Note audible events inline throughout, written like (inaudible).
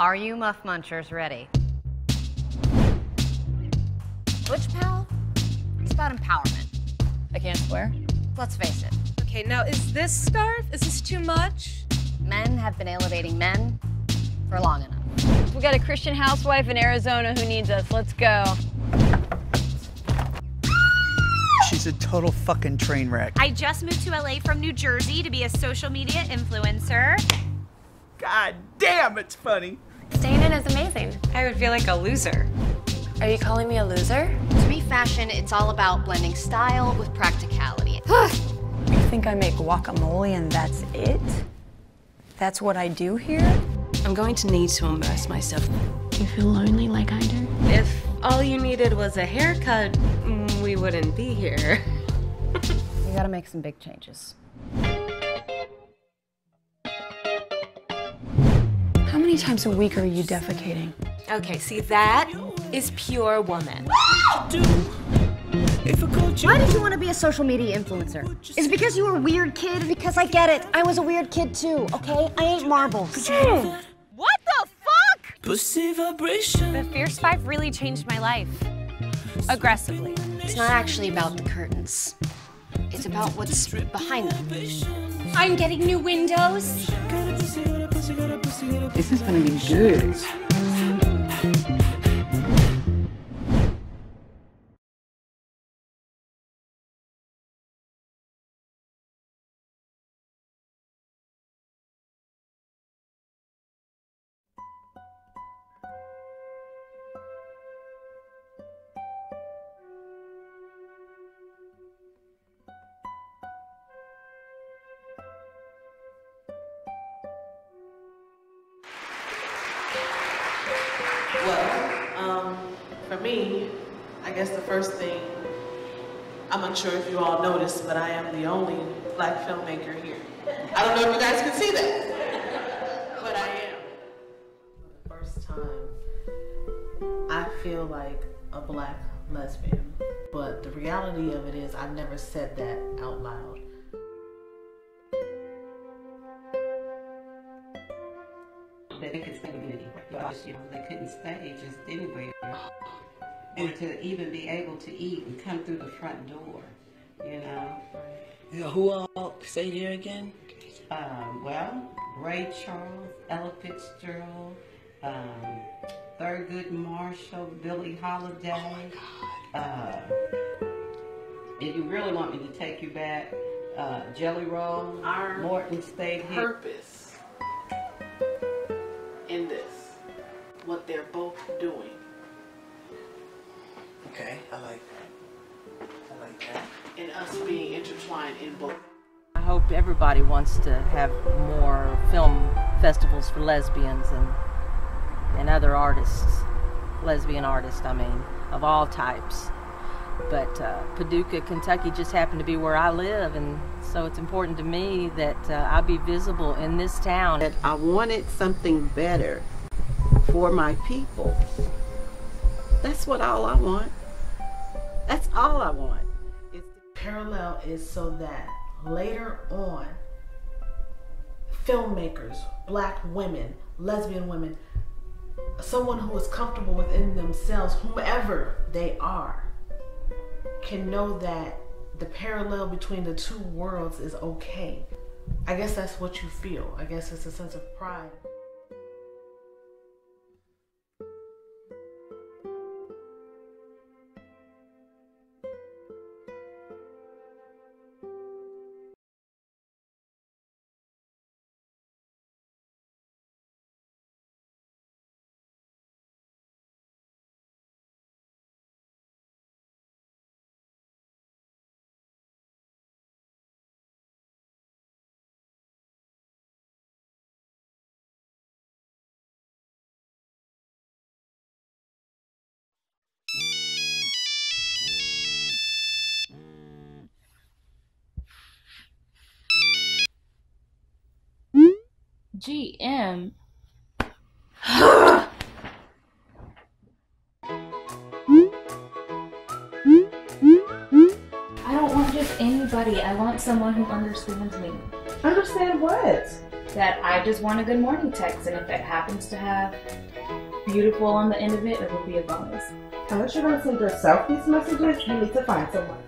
Are you Muff Munchers ready? Butch Pal? It's about empowerment. I can't swear. Let's face it. Okay, now is this scarf, is this too much? Men have been elevating men for long enough. We got a Christian housewife in Arizona who needs us. Let's go. She's a total fucking train wreck. I just moved to LA from New Jersey to be a social media influencer. God damn, it's funny. Staying in is amazing. I would feel like a loser. Are you calling me a loser? To me, fashion, it's all about blending style with practicality. (sighs) You think I make guacamole and that's it? That's what I do here? I'm going to need to immerse myself. Do you feel lonely like I do? If all you needed was a haircut, mm, we wouldn't be here. (laughs) You gotta make some big changes. Many times a week are you defecating? Okay, see, that is pure woman. Why did you want to be a social media influencer? Is it because you were a weird kid? Because I get it. I was a weird kid too, okay? I ain't marbles. What the fuck? Pussy vibration. The Fierce Five really changed my life. Aggressively. It's not actually about the curtains. It's about what's behind them. I'm getting new windows. This is gonna be good. Me, I guess the first thing, I'm unsure if you all noticed, but I am the only black filmmaker here. I don't know if you guys can see that, but I am. For the first time, I feel like a black lesbian, but the reality of it is I never said that out loud. They could stay community because you know they couldn't stay just anywhere. And to even be able to eat and come through the front door you know? Yeah, who all stayed here again? um, well ray charles ella fitzgerald um, thurgood marshall billie holiday. Uh, if you really want me to take you back uh, jelly roll Our morton stayed here purpose they're both doing. Okay, I like I like that. and us being intertwined in both. I hope everybody wants to have more film festivals for lesbians and and other artists, lesbian artists, I mean, of all types. But uh, Paducah, Kentucky just happened to be where I live, and so it's important to me that uh, I be visible in this town. that I wanted something better for my people. That's what all I want. That's all I want. It's parallel is so that later on, filmmakers, black women, lesbian women, someone who is comfortable within themselves, whomever they are, can know that the parallel between the two worlds is okay. I guess that's what you feel. I guess it's a sense of pride. GM. I don't want just anybody. I want someone who understands me. Understand what? that I just want a good morning text, and if it happens to have beautiful on the end of it, it will be a bonus. Unless you're gonna send yourself these messages, you need to find someone.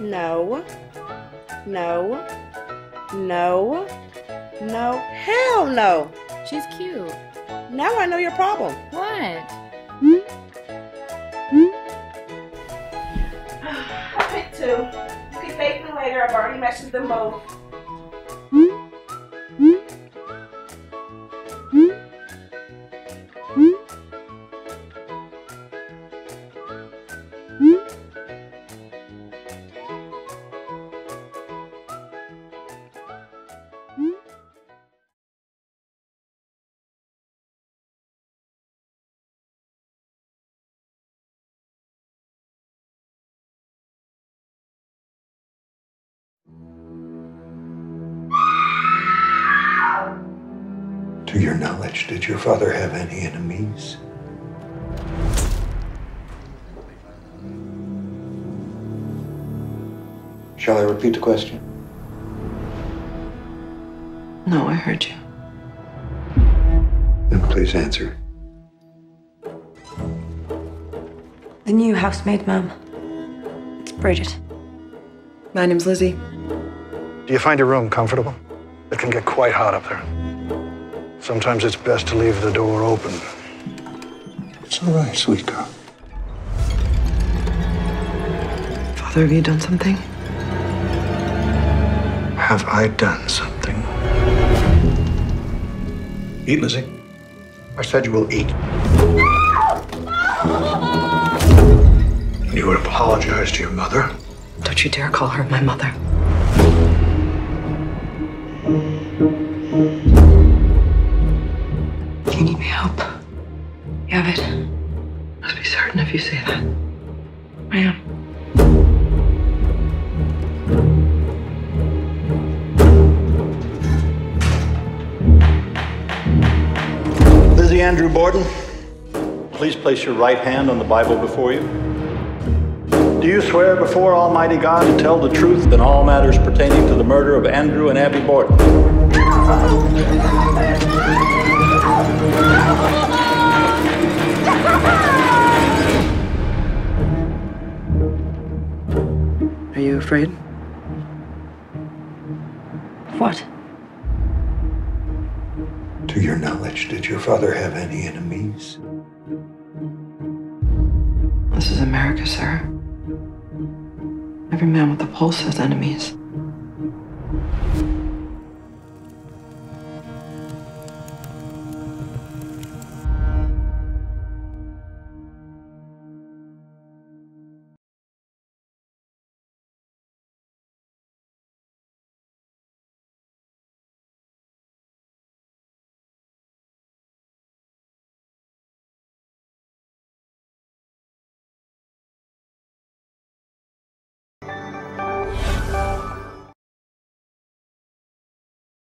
No. No. No. No. Hell no. She's cute. Now I know your problem. What? (sighs) I picked two. You can fake me later. I've already messaged them both. To your knowledge, did your father have any enemies? Shall I repeat the question? No, I heard you. Then please answer. The new housemaid, ma'am. It's Bridget. My name's Lizzie. Do you find your room comfortable? It can get quite hot up there. Sometimes it's best to leave the door open. It's all right, sweet girl. Father, have you done something? Have I done something? Eat, Lizzie. I said you will eat. You would apologize to your mother. Don't you dare call her my mother. You help. You have it. Must be certain if you say that. I am. Lizzie Andrew Borden, please place your right hand on the Bible before you. Do you swear before Almighty God to tell the truth in all matters pertaining to the murder of Andrew and Abby Borden? Afraid? What? To your knowledge, did your father have any enemies? This is America, sir. Every man with a pulse has enemies.